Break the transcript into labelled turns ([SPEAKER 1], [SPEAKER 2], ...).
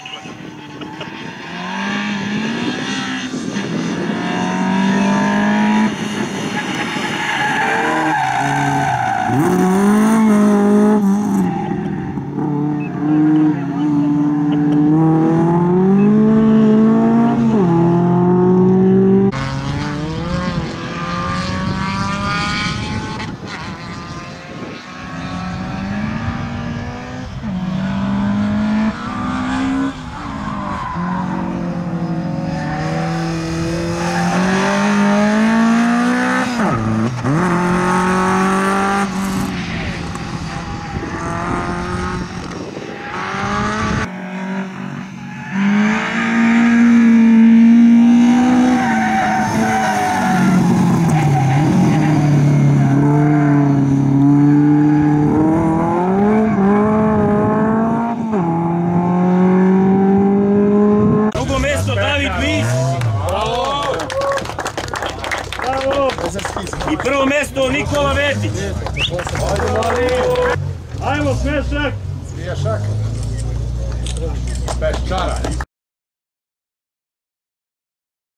[SPEAKER 1] touch with him. I prvo mesto Nikola Vetić. Ajmo, smešak.
[SPEAKER 2] Peščara.